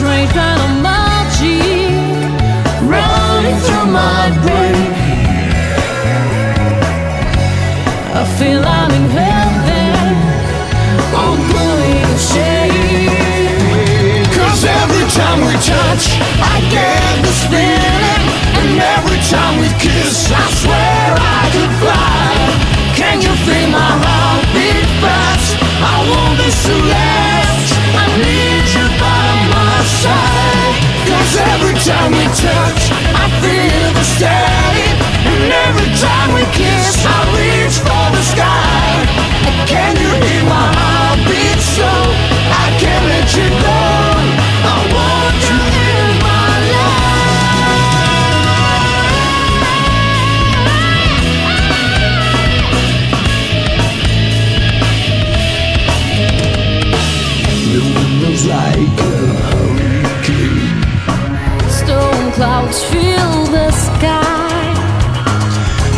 train down on my Jeep, running through my brain. I feel I'm in heaven, on glowing shade. Cause every time we touch, I get this feeling, and every time we kiss, I clouds fill the sky.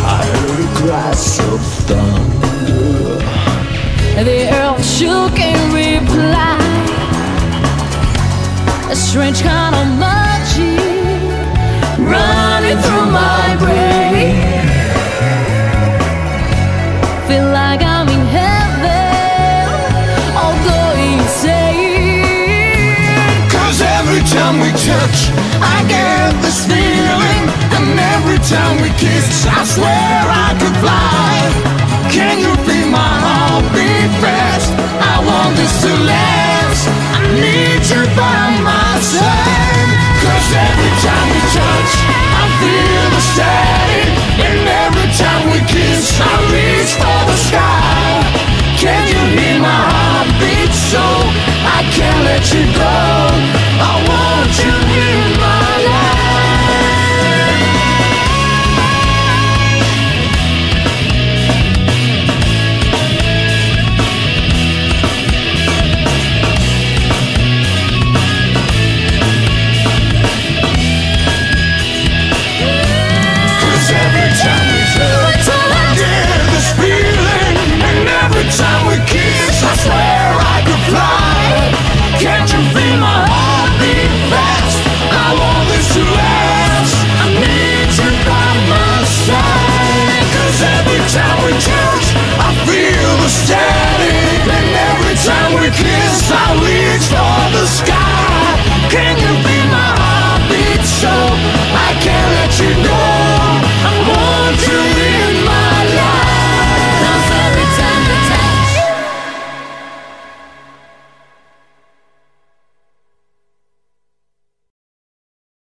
I heard a crash of thunder. The earth shook in reply. A strange kind of magic running through my brain. Touch, I get this feeling. And every time we kiss, I swear I could fly. Can you feel my heart beat fast? I want this to last. I need you by my side. Cause every time we touch, I feel the static. And every time we kiss, I reach for the sky. Can you hear my heart beat so? I can't let you go. I reach for the sky. Can